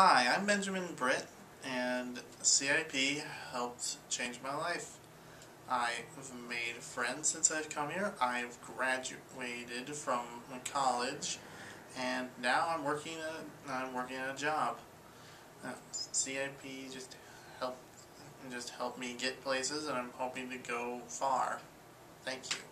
Hi, I'm Benjamin Britt, and CIP helped change my life. I've made friends since I've come here. I've graduated from college, and now I'm working a I'm working a job. Uh, CIP just helped just helped me get places, and I'm hoping to go far. Thank you.